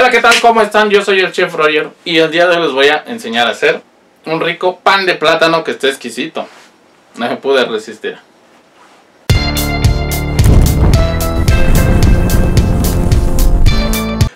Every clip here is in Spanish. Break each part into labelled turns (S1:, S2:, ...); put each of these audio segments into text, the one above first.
S1: Hola, ¿qué tal? ¿Cómo están? Yo soy el Chef Roger y el día de hoy les voy a enseñar a hacer un rico pan de plátano que esté exquisito. No me pude resistir.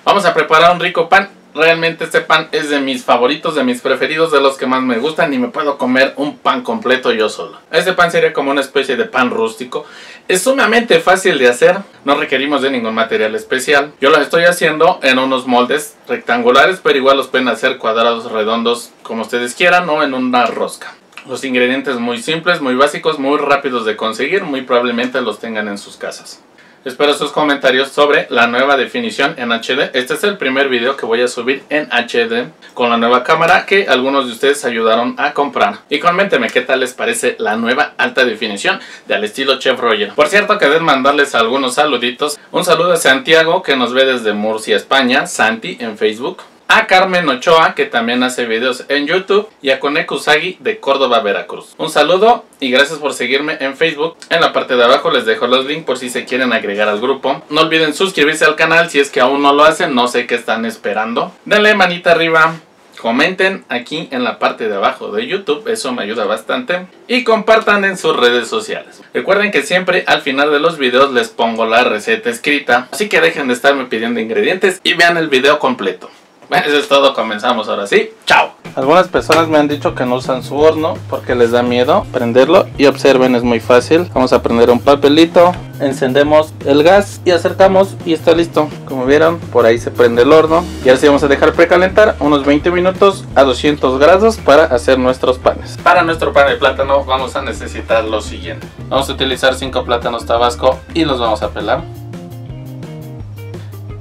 S1: Vamos a preparar un rico pan Realmente este pan es de mis favoritos, de mis preferidos, de los que más me gustan y me puedo comer un pan completo yo solo. Este pan sería como una especie de pan rústico. Es sumamente fácil de hacer, no requerimos de ningún material especial. Yo lo estoy haciendo en unos moldes rectangulares, pero igual los pueden hacer cuadrados, redondos, como ustedes quieran o en una rosca. Los ingredientes muy simples, muy básicos, muy rápidos de conseguir, muy probablemente los tengan en sus casas. Espero sus comentarios sobre la nueva definición en HD. Este es el primer video que voy a subir en HD con la nueva cámara que algunos de ustedes ayudaron a comprar. Y coméntenme qué tal les parece la nueva alta definición del estilo Chef Roger. Por cierto, quedé mandarles algunos saluditos. Un saludo a Santiago que nos ve desde Murcia, España. Santi en Facebook a Carmen Ochoa, que también hace videos en YouTube, y a Usagi de Córdoba, Veracruz. Un saludo y gracias por seguirme en Facebook. En la parte de abajo les dejo los links por si se quieren agregar al grupo. No olviden suscribirse al canal si es que aún no lo hacen, no sé qué están esperando. Denle manita arriba. Comenten aquí en la parte de abajo de YouTube, eso me ayuda bastante. Y compartan en sus redes sociales. Recuerden que siempre al final de los videos les pongo la receta escrita. Así que dejen de estarme pidiendo ingredientes y vean el video completo. Eso es todo, comenzamos ahora sí. ¡Chao! Algunas personas me han dicho que no usan su horno porque les da miedo prenderlo y observen, es muy fácil. Vamos a prender un papelito, encendemos el gas y acercamos y está listo. Como vieron, por ahí se prende el horno. Y ahora sí vamos a dejar precalentar unos 20 minutos a 200 grados para hacer nuestros panes. Para nuestro pan de plátano vamos a necesitar lo siguiente. Vamos a utilizar 5 plátanos tabasco y los vamos a pelar.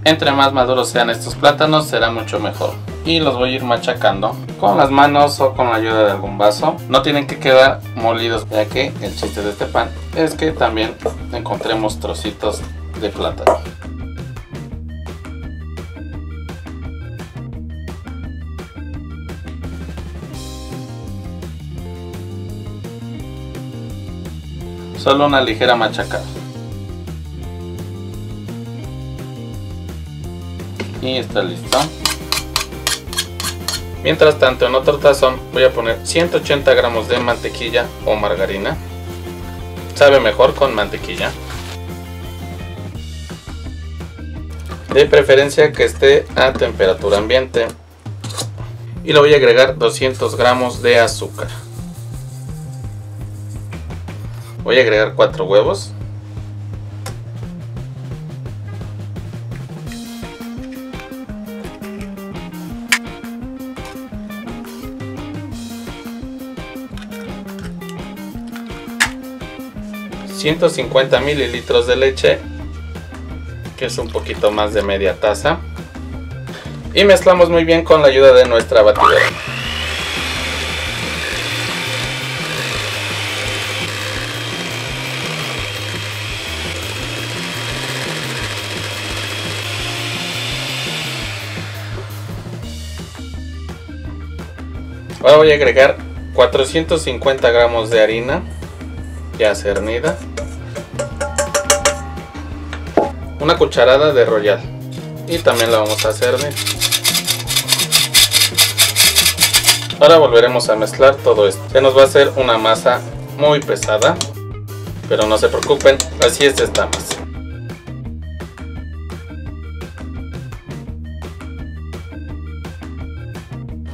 S1: Entre más maduros sean estos plátanos será mucho mejor. Y los voy a ir machacando con las manos o con la ayuda de algún vaso. No tienen que quedar molidos ya que el chiste de este pan es que también encontremos trocitos de plátano. Solo una ligera machacada. Y está listo. Mientras tanto en otro tazón voy a poner 180 gramos de mantequilla o margarina. Sabe mejor con mantequilla. De preferencia que esté a temperatura ambiente. Y le voy a agregar 200 gramos de azúcar. Voy a agregar 4 huevos. 150 mililitros de leche, que es un poquito más de media taza. Y mezclamos muy bien con la ayuda de nuestra batidora. Ahora voy a agregar 450 gramos de harina ya cernida una cucharada de royal. Y también la vamos a hacer ahora volveremos a mezclar todo esto. Se nos va a hacer una masa muy pesada. Pero no se preocupen así es esta masa.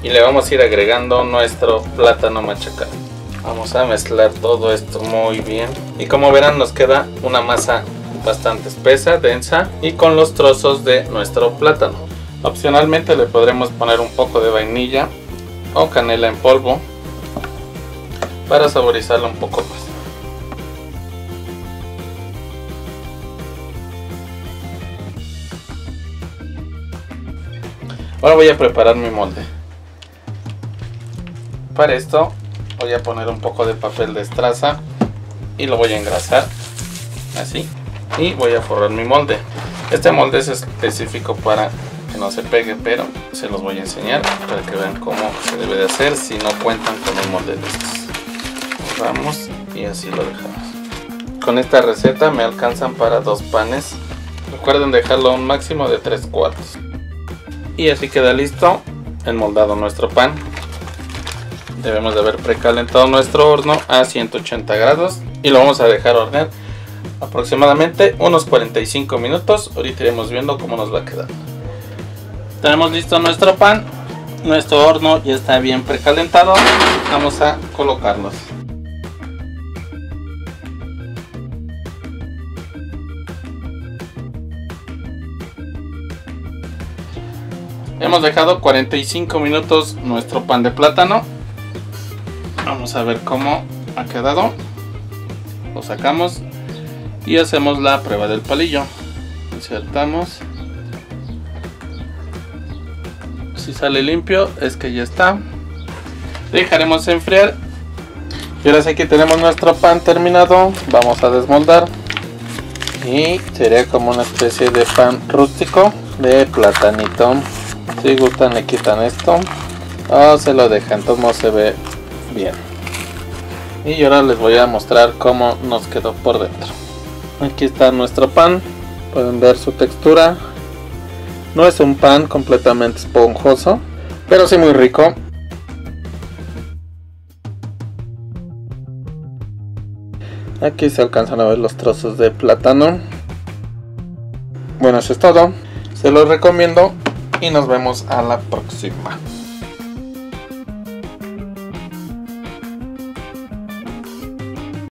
S1: Y le vamos a ir agregando nuestro plátano machacado. Vamos a mezclar todo esto muy bien. Y como verán nos queda una masa bastante espesa, densa y con los trozos de nuestro plátano. Opcionalmente le podremos poner un poco de vainilla o canela en polvo para saborizarlo un poco más. Ahora voy a preparar mi molde. Para esto voy a poner un poco de papel de estraza y lo voy a engrasar así y voy a forrar mi molde. Este molde es específico para que no se pegue pero se los voy a enseñar para que vean cómo se debe de hacer si no cuentan con un molde de estos. Forramos y así lo dejamos. Con esta receta me alcanzan para dos panes. Recuerden dejarlo un máximo de 3 cuartos. Y así queda listo enmoldado nuestro pan. Debemos de haber precalentado nuestro horno a 180 grados y lo vamos a dejar hornear aproximadamente unos 45 minutos. Ahorita iremos viendo cómo nos va a quedar. Tenemos listo nuestro pan. Nuestro horno ya está bien precalentado. Vamos a colocarlos. Hemos dejado 45 minutos nuestro pan de plátano. Vamos a ver cómo ha quedado. Lo sacamos y hacemos la prueba del palillo. Insertamos. Si sale limpio es que ya está. Dejaremos enfriar. Y ahora sí que tenemos nuestro pan terminado. Vamos a desmoldar. Y sería como una especie de pan rústico de platanito. Si gustan le quitan esto o se lo dejan, todo se ve bien. Y ahora les voy a mostrar cómo nos quedó por dentro. Aquí está nuestro pan, pueden ver su textura. No es un pan completamente esponjoso, pero sí muy rico. Aquí se alcanzan a ver los trozos de plátano. Bueno, eso es todo. Se los recomiendo y nos vemos a la próxima.